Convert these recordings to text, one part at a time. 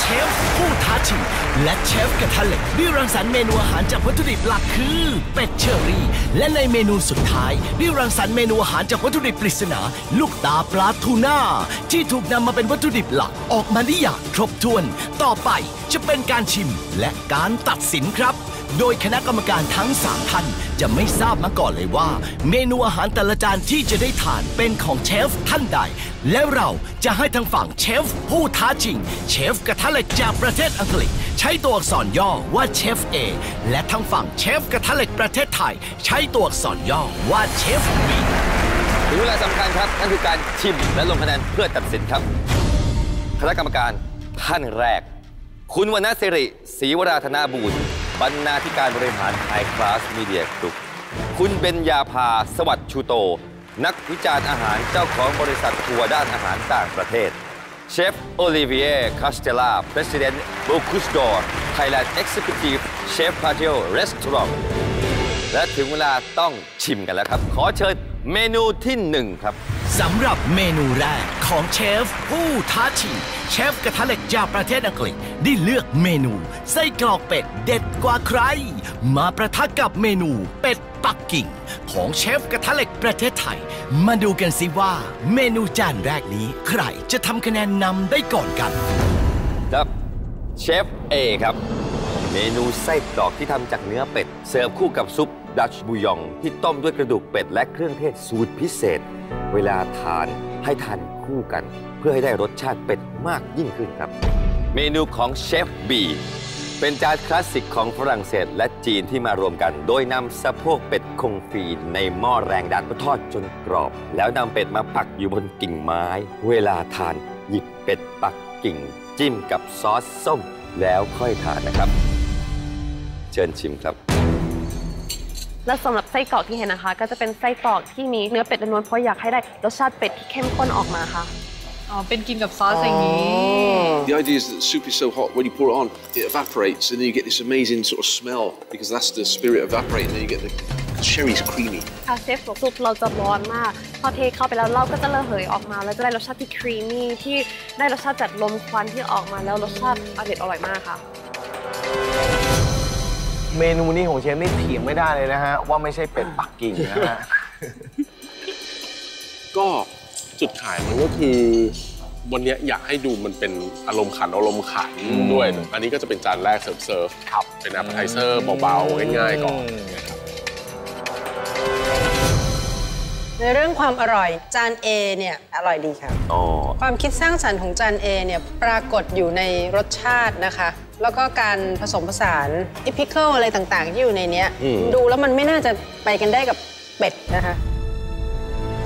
เชฟผู้ท้าชิงและเชฟกระทะเหล็กได้รังสรรค์เมนูอาหารจากวัตถุดิบหลักคือเป็ดเชอรี่ และในเมนูสุดท้ายได้รังสรรค์เมนูอาหารจากวัตถุดิบปริศนาลูกตาปลาทูน่าที่ถูกนำมาเป็นวัตถุดิบหลักออกมาได้อย่างครบถ้วน ต่อไปจะเป็นการชิมและการตัดสินครับ โดยคณะกรรมการทั้ง3ท่านจะไม่ทราบมาก่อนเลยว่า เมนูอาหารแต่ละจานที่จะได้ทานเป็นของเชฟท่านใด และเราจะให้ทางฝั่งเชฟผู้ท้าชิง เชฟกระทะเหล็กจากประเทศอังกฤษ ใช้ตัวอักษรย่อว่าเชฟ A และทางฝั่งเชฟกระทะเหล็กประเทศไทย ใช้ตัวอักษรย่อว่าเชฟ B ถึงเวลาสำคัญครับนั่นคือการชิมและลงคะแนนเพื่อตัดสินครับคณะกรรมการท่านแรก คุณวรรณศิริศรีวราธนาบูรณ์ บรรณาธิการบริหารไฮคลาสมีเดียกรุ๊ปคุณเบญญาภาสวัสดิ์ชูโต นักวิจารณ์อาหารเจ้าของบริษัททัวร์ด้านอาหารต่างประเทศ เชฟโอลิเวียคาสเตล่า President b o c u s d o r Thailand Executive Chef Patio Restaurant และถึงเวลาต้องชิมกันแล้วครับ ขอเชิญเมนูที่หนึ่งครับ สำหรับเมนูแรกของเชฟผู้ท้าชิงเชฟกระทะเหล็กจากประเทศอังกฤษได้เลือกเมนู ไส้กรอกเป็ดเด็ดกว่าใคร มาประทะกับเมนูเป็ดปักกิ่ง ของเชฟกระทะเหล็กประเทศไทย มาดูกันสิว่า เมนูจานแรกนี้ใครจะทำคะแนนนำได้ก่อนกันครับเชฟเอครับ เมนูไส้กรอกที่ทำจากเนื้อเป็ด เสิร์ฟคู่กับซุป ดัชบุยอง ที่ต้มด้วยกระดูกเป็ดและเครื่องเทศสูตรพิเศษ เวลาทานให้ทานคู่กัน เพื่อให้ได้รสชาติเป็ดมากยิ่งขึ้นครับ เมนูของเชฟบีเป็นจานคลาสสิกของฝรั่งเศสและจีนที่มารวมกัน โดยนำสะโพกเป็ดคงฟีในหม้อแรงดันทอดจนกรอบ แล้วนำเป็ดมาปักอยู่บนกิ่งไม้ เวลาทานหยิบเป็ดปักกิ่ง จิ้มกับซอสส้ม แล้วค่อยทานนะครับ เชิญชิมครับ และสำหรับไส้กรอกที่เห็นนะคะ ก็จะเป็นไส้กรอกที่มีเนื้อเป็ดล้วนๆเพราะอยากให้ได้รสชาติเป็ดที่เข้มข้นออกมาค่ะอ๋อเป็นกินกับซอสอย่างนี้ The idea is that the soup is so hot, when you pour it on, it evaporates, and then you get this amazing sort of smell because that's the spirit evaporating. Then you get the cherry's creamy. ค่ะเชฟบอกซุปเราจะร้อนมาก พอเทเข้าไปแล้วเราก็จะระเหยออกมา แล้วจะได้รสชาติที่ครีมมี่ที่ได้รสชาติจากลมควันที่ออกมาแล้วรสชาติอร่อยอร่อยมากค่ะ เมนูนี้ของเชฟนี่เถียงไม่ได้เลยนะฮะ ว่าไม่ใช่เป็ดปักกิ่งนะฮะ ก็จุดขายมันก็คือ วันเนี้ยอยากให้ดูมันเป็นอารมณ์ขันอารมณ์ขันด้วย อันนี้ก็จะเป็นจานแรกเสิร์ฟเสิร์ฟครับเป็น a p p e t i z e r เบาๆง่ายๆก่อนในเรื่องความอร่อยจาน A เนี่ยอร่อยดีค่ะอ๋อความคิดสร้างสรรค์ของจาน A เนี่ยปรากฏอยู่ในรสชาตินะคะ แล้วก็การผสมผสานอิพิเคิลอะไรต่างๆ ที่อยู่ในเนี้ย อืม ดูแล้วมันไม่น่าจะไปกันได้กับเป็ดนะคะ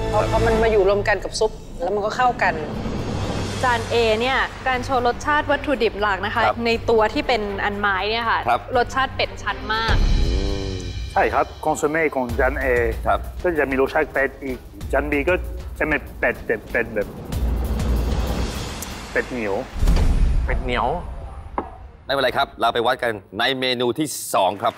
เพราะเพราะมันมาอยู่รวมกันกับซุป แล้วมันก็เข้ากัน จาน A เนี่ยการโชว์รสชาติวัตถุดิบหลักนะคะ ครับในตัวที่เป็นอันไม้เนี่ยค่ะครับรสชาติเป็ดชัดมาก ใช่ครับคอนซูเม่ของจานเอครับ ก็จะมีรสชาติเป็ดอีกจานบีก็จะเป็นเป็ดแต่เป็ดแบบ เป็ดเหนียว เป็ดเหนียว ไม่เป็นไรครับ เราไปวัดกันในเมนูที่ 2 ครับ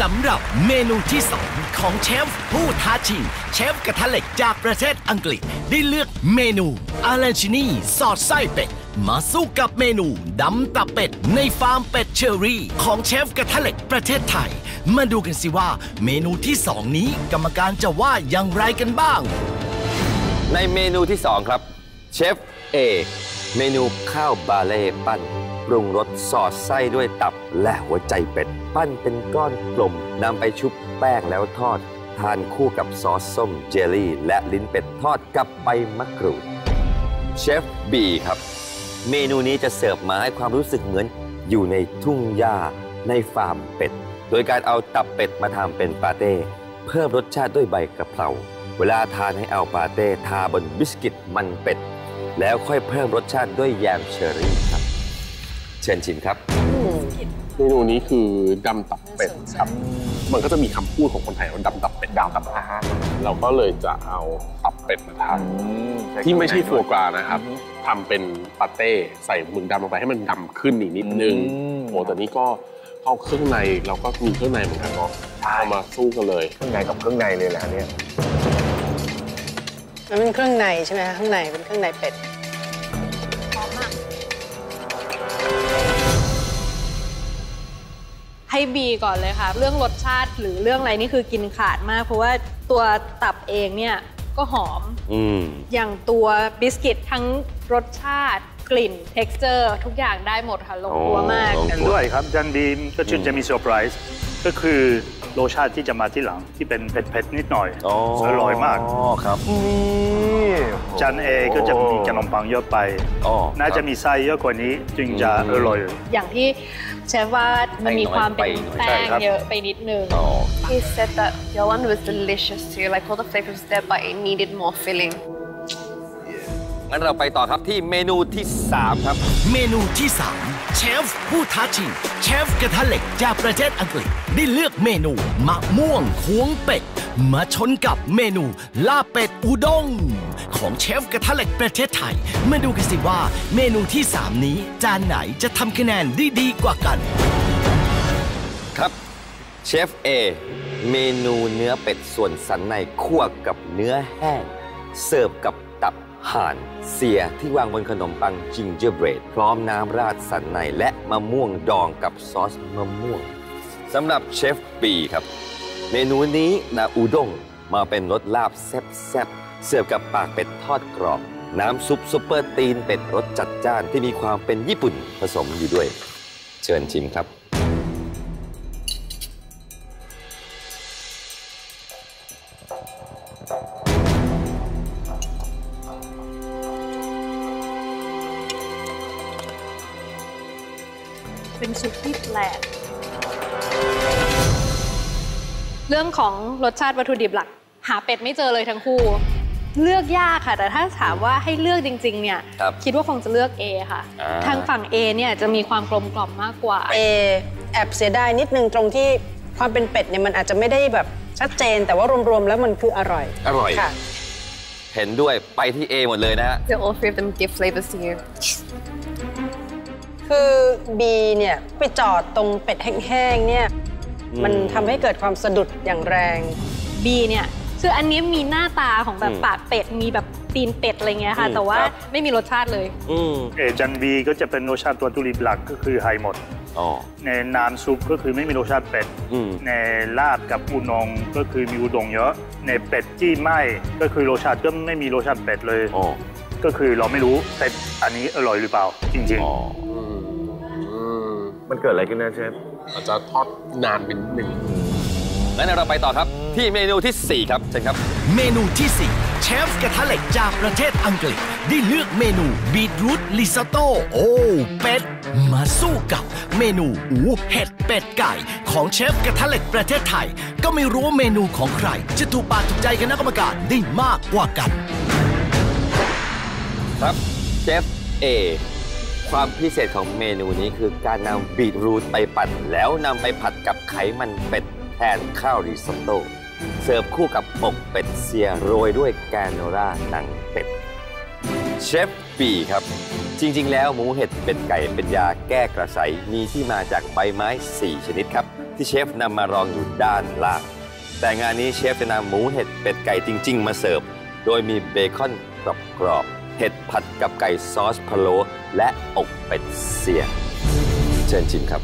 สำหรับเมนูที่ 2 ของเชฟผู้ท้าชิงเชฟกระทะเหล็กจากประเทศอังกฤษได้เลือกเมนู arancini สอดไส้เป็ด มาสู้กับเมนูดำตับเป็ด ในฟาร์มเป็ดเชอรี่ ของเชฟกระทะเหล็กประเทศไทย มาดูกันสิว่าเมนูที่ 2 นี้กรรมการจะว่าอย่างไรกันบ้าง ในเมนูที่ 2 ครับเชฟเอเมนูข้าวบาเล่ปั้น ปรุงรสสอดไส้ด้วยตับและหัวใจเป็ด ปั้นเป็นก้อนกลมนำไปชุบแป้งแล้วทอด ทานคู่กับซอสส้มเจลลี่ และลิ้นเป็ดทอดกับใบมะกรูดเชฟบีครับ เมนูนี้จะเสิร์ฟมาให้ความรู้สึกเหมือนอยู่ในทุ่งหญ้าในฟาร์มเป็ด โดยการเอาตับเป็ดมาทำเป็นปาเต้ เพิ่มรสชาติด้วยใบกะเพราเวลาทานให้เอาปาเต้ทาบนบิสกิตมันเป็ด แล้วค่อยเพิ่มรสชาติด้วยแยมเชอรี่ครับ ชิญชิมครับเมนูนี้คือดำตับเป็ดครับ มันก็จะมีคำพูดของคนไทยว่าดำตับเป็ดดำตับเป็ดเราก็เลยจะเอาตับเป็ดมาทำที่ไม่ใช่ฟัวกรานะครับทำเป็นปาเต้ใส่หมึกดำลงไปให้มันดำขึ้นอีกนิดนึงโอ้แต่นี่ก็เข้าเครื่องในเราก็มีเครื่องในเหมือนกันเนาะเอามาสู้กันเลยเครื่องในกับเครื่องในเลยแหละเนี่ยมันเป็นเครื่องในใช่ไหมคะข้างในเป็นเครื่องในเป็ด ให้บีก่อนเลยค่ะ เรื่องรสชาติหรือเรื่องอะไรนี่คือกินขาดมาก เพราะว่าตัวตับเองเนี่ยก็หอม อืม อย่างตัวบิสกิตทั้งรสชาติกลิ่น texture ทุกอย่างได้หมดค่ะลงตัวมากอ๋อเห็นด้วยครับจันบีก็ชื่อจะมีเซอร์ไพรส์ก็คือโรสชาติที่จะมาที่หลังที่เป็นเผ็ดๆนิดหน่อยอ๋ออร่อยมาก อ๋อครับนี่ จันเอก็จะมีขนมปังเยอะไปอ๋อน่าจะมีไส้เยอะกว่านี้จึงจะอร่อย อย่างที่เชฟว่ามันมีความเป็นแป้แป้งงน้อยไปเยอะไปนิดนึงอ๋อ He said that your one was delicious too, like all the flavors there, but it needed more filling. งั้นเราไปต่อครับที่เมนูที่ 3 ครับ เมนูที่ 3 เชฟ ผู้ท้าชิง เชฟกระทะเหล็กจากประเทศอังกฤษ ได้เลือกเมนูมะม่วงควงเป็ด มาชนกับเมนูลาเป็ดอุด้งของเชฟกระทะเหล็กประเทศไทย มาดูกันสิว่าเมนูที่ 3 นี้ จานไหนจะทำคะแนนได้ดีกว่ากัน ครับเชฟเอเมนูเนื้อเป็ดส่วนสันในคั่วกับเนื้อแห้ง เสิร์ฟกับ ห่าน เสียที่วางบนขนมปังจิงเจอร์เบรด พร้อมน้ำราดสันในและมะม่วงดองกับซอสมะม่วงสำหรับเชฟปีครับ เมนูนี้นาอูด้งมาเป็นรสลาบแซ่บๆเสิร์ฟกับปากเป็ดทอดกรอบ น้ำซุปซุปเปอร์ตีนเป็ดรสจัดจ้านที่มีความเป็นญี่ปุ่นผสมอยู่ด้วย เชิญชิมครับ แปลกเรื่องของรสชาติวัตถุดิบหลัก หาเป็ดไม่เจอเลยทั้งคู่ เลือกยากค่ะ แต่ถ้าถามว่าให้เลือกจริง ๆ เนี่ยครับคิดว่าคงจะเลือก A ค่ะ อ่า ทางฝั่ง A เนี่ยจะมีความกลมกล่อมมากกว่า เอแอบเสียดายนิดนึงตรงที่ความเป็นเป็ดเนี่ยมันอาจจะไม่ได้แบบชัดเจน แต่ว่ารวมๆแล้วมันคืออร่อยอร่อย ค่ะ เห็นด้วยไปที่ A หมดเลยนะฮะ So all three of them give flavors to you. คือ B เนี่ยไปจอดตรงเป็ดแห้งๆเนี่ยมันทำให้เกิดความสะดุดอย่างแรง B เนี่ยคืออันนี้มีหน้าตาของแบบอืมปากเป็ดมีแบบตีนเป็ดอะไรเงี้ยค่ะอืมแต่ว่าครับไม่มีรสชาติเลยอืมเออจันบีก็จะเป็นรสชาติตัวตุลิบหลักก็คือไฮหมดอ๋อในน้ำซุปก็คือไม่มีรสชาติเป็ดอืมในลาบกับอุนงก็คือมีอุดงเยอะ ในเป็ดที่ไหม้ก็คือรสชาติก็ไม่มีรสชาติเป็ดเลยอ๋อก็คือเราไม่รู้เป็ดอันนี้อร่อยหรือเปล่าจริงอ๋อ มันเกิดอะไรขึ้นนะเชฟอาจจะทอดนานเป็นหนึ่งงั้นเราไปต่อครับที่เมนูที่ 4 ครับเชิญครับ เมนูที่ 4 เชฟกระทะเหล็กจากประเทศอังกฤษ ได้เลือกเมนูบีทรูทลิซาโต้โอ้เป็ดมาสู้กับเมนูอูเห็ดเป็ดไก่ ของเชฟกระทะเหล็กประเทศไทย ก็ไม่รู้ว่าเมนูของใคร จะถูกปากถูกใจคณะกรรมการได้มากกว่ากัน ครับเชฟเอ ความพิเศษของเมนูนี้คือการนำบีทรูทไปปั่นแล้วนำไปผัดกับไขมันเป็ดแทนข้าวริซอตโต้เสิร์ฟคู่กับอกเป็ดเซียโรยด้วยแกนโนราหนังเป็ด เชฟปีครับ จริง ๆ แล้วหมูเห็ดเป็ดไก่เป็นยาแก้กระสายมีที่มาจากใบไม้ 4 ชนิดครับ ที่เชฟนำมารองอยู่ด้านล่างแต่งานนี้เชฟจะนำหมูเห็ดเป็ดไก่จริง ๆ มาเสิร์ฟ โดยมีเบคอนกรอบๆ เห็ดผัดกับไก่ซอสพะโล้และอกเป็ดเสียเชิญชิมครับ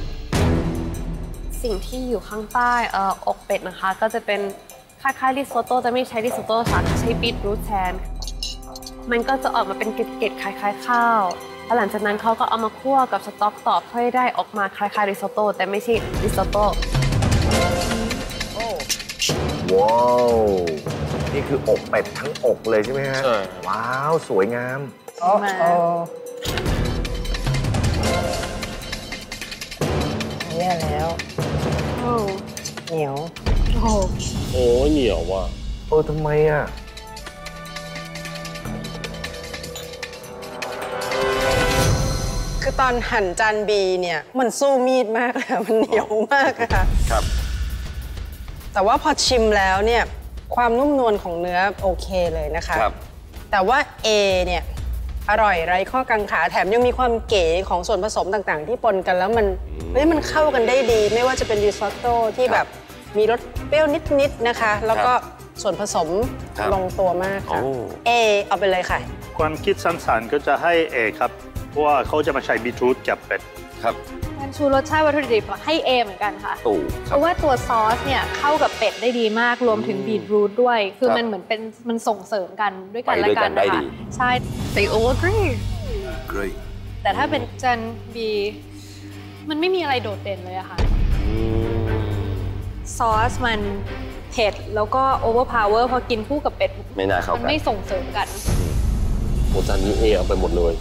สิ่งที่อยู่ข้างใต้เอ่ออกเป็ดนะคะ ก็จะเป็นคล้ายๆริซอตโต้แต่ไม่ใช้ริซอตโต้ค่ะใช้บีทรูทแทน มันก็จะออกมาเป็นเกล็ดๆคล้ายๆข้าวแล้วหลังจากนั้นเขาก็เอามาคั่วกับสต๊อกต่อเพื่อให้ได้ออกมาคล้ายๆริซอตโต้แต่ไม่ใช่ริซอตโต้ว้าว นี่คืออกเป็ดทั้งอกเลยใช่ไหมฮะใช่ ว้าว สวยงามมาแย่แล้ว โอ้เหนียว โหโอ้เหนียวว่ะเออทำไมอะ คือตอนหั่นจานบีเนี่ย มันสู้มีดมากเลยมันเหนียวมากอะค่ะ ครับ แต่ว่าพอชิมแล้วเนี่ย ความนุ่มนวลของเนื้อโอเคเลยนะคะ ครับ แต่ว่า A เนี่ยอร่อยไร้ข้อกังขาแถมยังมีความเก๋ของส่วนผสมต่างๆ ที่ปนกันแล้วมันเฮ้ยมันเข้ากันได้ดี ไม่ว่าจะเป็นริซอตโต้ที่แบบมีรสเปรี้ยวนิดๆนะคะ แล้วก็ส่วนผสมครับ ลงตัวมากค่ะโอ้ A เอาไปเลยค่ะๆความคิดสร้างสรรค์ก็จะให้เอครับ เพราะว่าเขาจะมาใช้บีทรูทกับเป็ด ครับ โอ้มันชูรสชาติวัตถุดิบให้ A เหมือนกันค่ะโอ้เพราะว่าตัวซอสเนี่ยเข้ากับเป็ดได้ดีมากรวมถึงบีทรูทด้วย คือครับมันเหมือนเป็นมันส่งเสริมกันด้วยกันไปด้และวยกักันนได้นะคะดีใช่ they all agree Great. แต่ถ้าเป็นจันบีมันไม่มีอะไรโดดเด่นเลยอะค่ะอืมซอสมันเผ็ดแล้วก็ overpower พอกินคู่กับเป็ด ไม่น่าเข้ามันกันไม่ส่งเสริมกันโอ้จานนี้เอเอาไปหมดเลย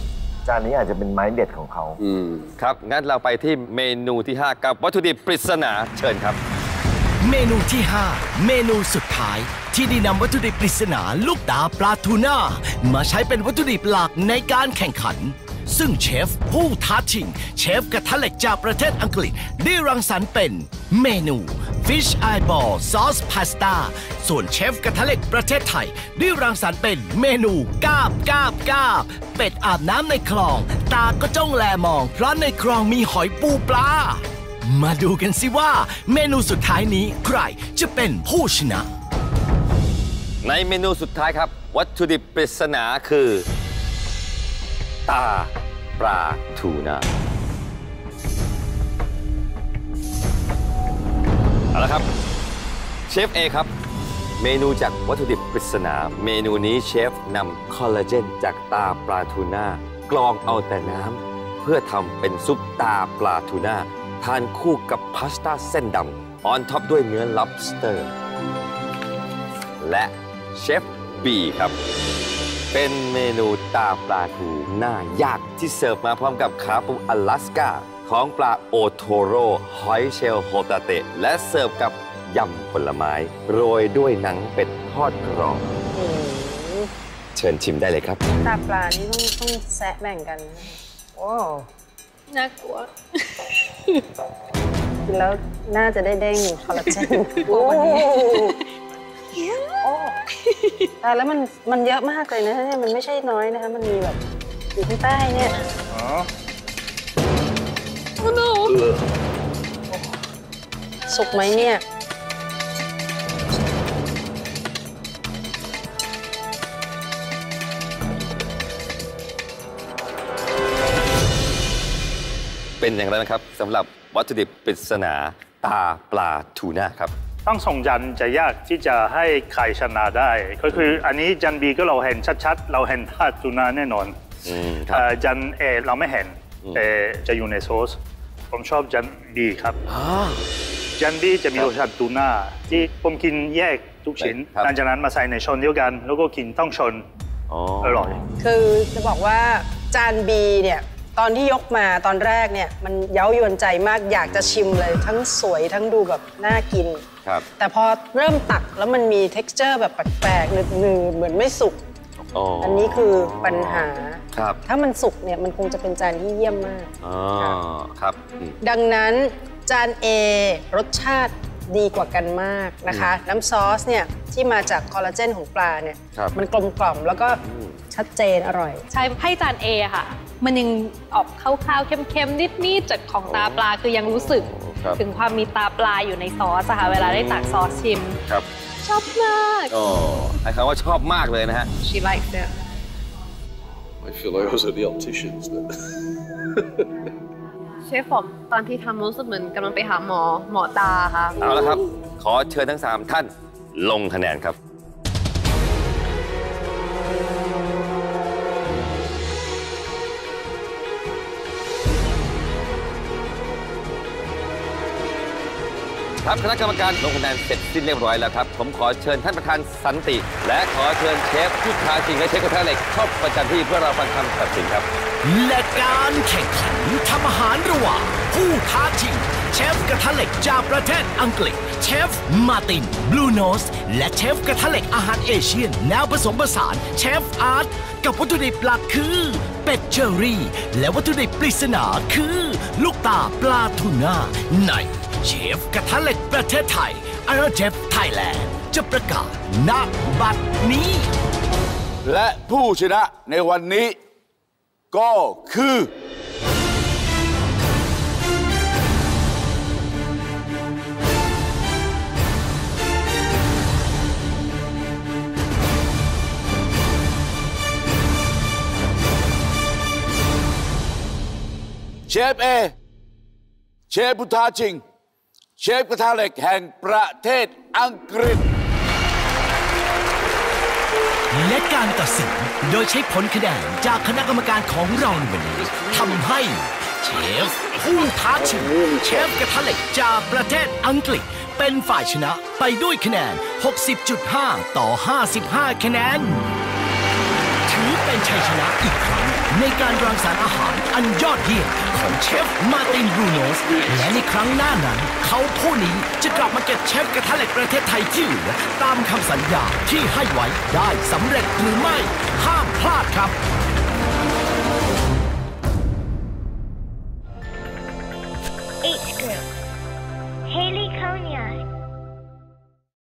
จานนี้อาจจะเป็นไม้เด็ดของเขา อืมครับ งั้นเราไปที่เมนูที่ 5 กับวัตถุดิบปริศนาเชิญครับ เมนูที่ 5 เมนูสุดท้าย ที่ได้นำวัตถุดิบปริศนาลูกตาปลาทูน่ามาใช้เป็นวัตถุดิบหลักในการแข่งขัน ซึ่งเชฟผู้ท้าชิง เชฟกระทะเหล็กจากประเทศอังกฤษ ได้รังสรรค์เป็นเมนู Fish Eyeball Sauce Pasta ส่วนเชฟกระทะเหล็กประเทศไทย ได้รังสรรค์เป็นเมนูกาบกาบกาบเป็ดอาบน้ำในคลอง ตาก็จ้องแลมอง เพราะในคลองมีหอยปูปลา มาดูกันสิว่า เมนูสุดท้ายนี้ใครจะเป็นผู้ชนะ ในเมนูสุดท้ายครับ วัตถุดิบปริศนาคือ ตาปลาทูน่าเอาละครับ เชฟเอครับ เมนูจากวัตถุดิบปริศนา เมนูนี้เชฟนำคอลลาเจนจากตาปลาทูน่ากรองเอาแต่น้ำเพื่อทำเป็นซุปตาปลาทูน่าทานคู่กับพาสต้าเส้นดำ on top ด้วยเนื้อ lobster และเชฟบีครับ เป็นเมนูตาปลาทูหน้ายากที่เสิร์ฟมาพร้อมกับขาปูอลาสกาของปลาโอโทโร่หอยเชลล์โฮตาเตะ และเสิร์ฟกับยำผลไม้ โรยด้วยหนังเป็ดทอดกรอบอืมเชิญชิมได้เลยครับ ตาปลานี่ต้องต้องแซะแบ่งกันนะโอ้น่ากลัวกินแล้วน่าจะได้เด้งคอลลาเจนโอ้ โอ้ตายแล้วมันมันเยอะมากเลยนะเนี่ยมันไม่ใช่น้อยนะคะ มันมีแบบอยู่ข้างใต้เนี่ยอ๋อ Oh no สุกไหมเนี่ยเป็นอย่างไรนะครับสำหรับวัตถุดิบปริศนาตาปลาทูน่าครับ ต้องส่งยันจะยากที่จะให้ใครชนะได้ ก็คืออันนี้จันบีก็เราเห็นชัดๆ เราเห็นพาตูนาแน่นอนอืมครับเอ่อจันเอเราไม่เห็นอืมแต่จะอยู่ในโซสผมชอบจันบีครับจันบีจะมีรสชาติตูน่าที่ผมกินแยกทุกชิ้นครับหลังจากนั้นมาใส่ในช้อนเดียวกัน แล้วก็กินต้องชนอ๋ออร่อย คือจะบอกว่าจานบีเนี่ย ตอนที่ยกมาตอนแรกเนี่ยมันเย้ายวนใจมากอยากจะชิมเลย ทั้งสวยทั้งดูแบบน่ากิน ครับ แต่พอเริ่มตักแล้วมันมี t e x t อร์แบบแปลกๆหนึบๆเหมือนไม่สุกอ๋ออัอันนี้คือปัญหา ครับ ถ้ามันสุกเนี่ยมันคงจะเป็นจานที่เยี่ยมมาก อ๋อ ครับอืมดังนั้นจาน A รสชาติดีกว่ากันมากนะคะ น้ำซอสเนี่ยที่มาจากคอลลาเจนของปลาเนี่ยครับมันกลมกล่อมแล้วก็อืมชัดเจนอร่อย ใช่ให้จานเอค่ะ มันยังออกคาวๆเค็มๆนิดๆจากของตาปลาคือยังรู้สึกครับถึงความมีตาปลาอยู่ในซอสอะค่ะเวลาได้ตักซอสชิมครับชอบมากอ๋อใช้คำว่าชอบมากเลยนะฮะ she likes it I feel like I was at the opticians. But เชฟบอกตอนที่ทำรู้สึกเหมือนกำลังไปหาหมอหมอตาค่ะเอาละครับ ขอเชิญทั้ง 3 ท่านลงคะแนนครับ ครับคณะกรรมการลงคะแนนเสร็จสิ้นเรียบร้อยแล้วครับ ผมขอเชิญท่านประธานสันติ และขอเชิญเชฟผู้ท้าชิงและเชฟกระทะเหล็กเข้าประจำที่เพื่อเราฟังคำตัดสินครับ และการแข่งขันทำอาหารระหว่างผู้ท้าชิงเชฟกระทะเหล็กจากประเทศอังกฤษเชฟมาตินบลูโนสและเชฟกระทะเหล็กอาหาร Asian แนวผสมผสานเชฟอาร์ตกับวัตถุดิบหลักคือเป็ดเชอรี่ และวัตถุดิบปริศนาคือ ลูกตาปลาทูน่าใน เชฟกระทะเหล็กประเทศไทย Iron Chef Thailand จะประกาศณบัดนี้ และผู้ชนะในวันนี้ ก็คือ เชฟเอ เชฟพุทธาชิง เชฟกระทะเหล็กแห่งประเทศอังกฤษ และการตัดสินโดยใช้ผลคะแนนจากคณะกรรมการของเราในวันนี้ทำให้เชฟผู้ท้าชิงเชฟกระทะเหล็กจากประเทศอังกฤษ เป็นฝ่ายชนะไปด้วยคะแนน 60.5 ต่อ 55 คะแนน ถือเป็นชัยชนะอีกครั้ง ในการรังสรรค์อาหารอันยอดเยี่ยมของเชฟมาตินบรูโนส และในครั้งหน้านั้น เขาผู้นี้จะกลับมาเก็บเชฟกระทะเหล็กประเทศไทยที่เหลือตามคำสัญญาที่ให้ไว้ได้สำเร็จหรือไม่ ห้ามพลาดครับ